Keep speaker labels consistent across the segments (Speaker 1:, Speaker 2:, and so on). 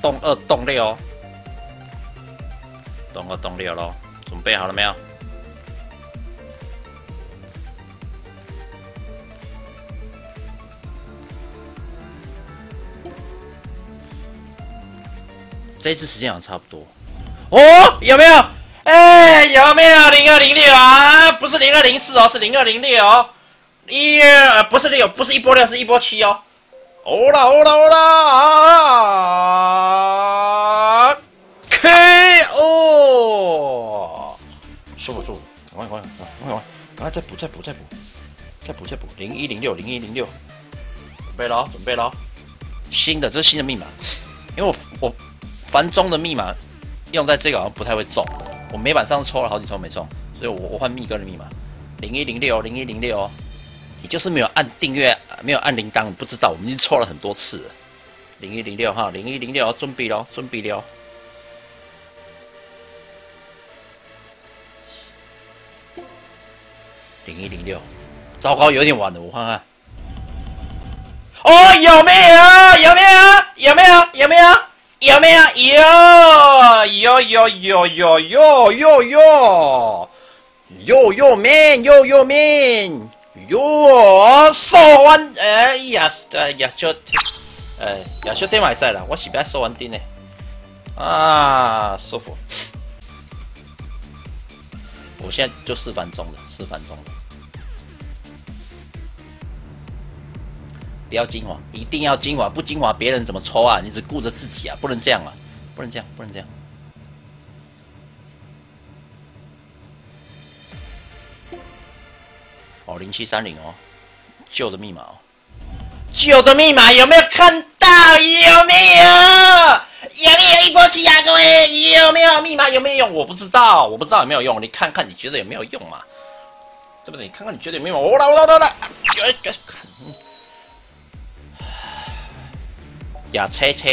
Speaker 1: 动二动六，动二动六喽，准备好了没有？这次时间好像差不多。哦，有没有？哎，有没有零二零六啊？不是零二零四哦，是零二零六哦。一，不是六，不是一波六，是一波七哦。欧啦欧啦欧啦再补再补再补再补再补，零一零六零一零六，准备了准备了，新的这是新的密码，因为我我繁中的密码用在这个好像不太会中，我每晚上抽了好几抽没中，所以我我换密哥的密码，零一零六零一零六。你就是没有按订阅，没有按铃铛，不知道我们已经抽了很多次。零一零六哈，零一零六，准备了，准备了。零一零六，糟糕，有点晚了，我看看。哦，有没有？有没有？有没有？有没有？有没有？有，有，有，有，有，有，有，有，有，有，man，有，有，man。哟，收完哎呀，哎呀，小，哎呀，小天买赛了，我是不要收完丁呢，啊，舒服。我现在就四分钟的，四分钟的，不要精华，一定要精华，不精华别人怎么抽啊？你只顾着自己啊，不能这样啊，不能这样，不能这样。哦，零七三零哦，旧的密码哦，旧的密码有没有看到？有没有？有没有一波七啊？各位有没有密码？有没有用？我不知道，我不知道有没有用。你看看，你觉得有没有用嘛？对不对？你看看，你觉得有没有用？我来，我来，我来！呀，车车，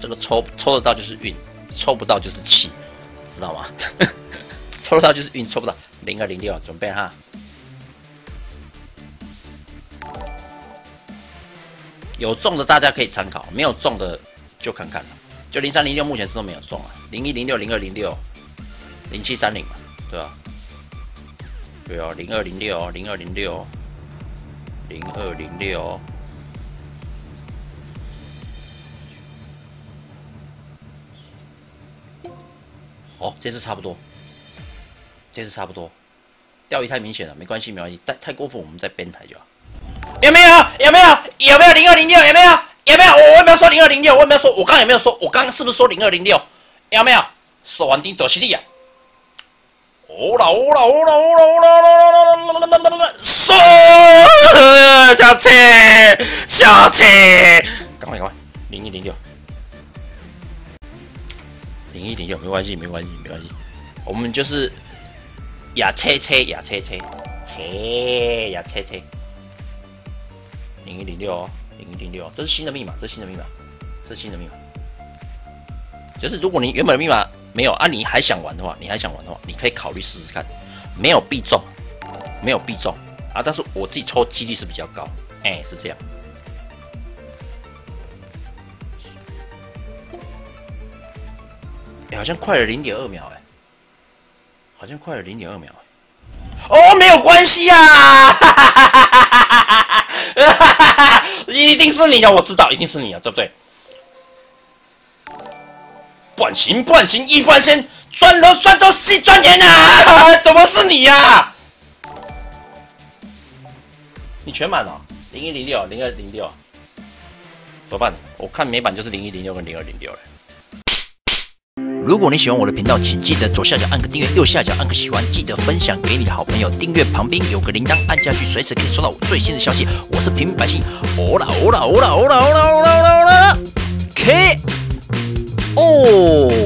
Speaker 1: 这个抽抽得到就是运，抽不到就是气，知道吗？抽得到就是运，抽不到零二零六，准备哈。有中的大家可以参考，没有中的就看看。就零三零六目前是都没有中啊，零一零六零二零六零七三零嘛，对吧？对哦，零二零六零二零六零二零六。哦，这次差不多，这次差不多，钓鱼太明显了，没关系没关系，太太过分我们再编台就好。有没有？有没有？有没有零二零六？有没有？有没有？我我没有说零二零六，我有没有说？我刚有没有说？我刚刚是不是说零二零六？有没有？说完丁多犀利啊！哦啦哦啦哦啦哦啦哦啦啦啦啦啦啦啦啦！说小车小车，赶快赶快，零一零六，零一零六没关系没关系没关系，我们就是呀车车呀车车车呀车车。零一零六哦，零一零六，这是新的密码，这是新的密码，这是新的密码。就是如果你原本的密码没有啊，你还想玩的话，你还想玩的话，你可以考虑试试看。没有必中，没有必中啊，但是我自己抽几率是比较高，哎，是这样。好像快了零点二秒哎，好像快了零点二秒。哦，没有关系呀。一定是你啊！我知道，一定是你啊，对不对？半行半行一半仙，赚都赚都是赚钱啊！怎么是你呀？你全满了，零一零六零二零六，怎么办？我看美版就是零一零六跟零二零六了。如果你喜欢我的频道，请记得左下角按个订阅，右下角按个喜欢，记得分享给你的好朋友。订阅旁边有个铃铛，按下去随时可以收到我最新的消息。我是平民百姓，欧啦欧啦欧啦欧啦欧啦欧啦欧啦，K，哦。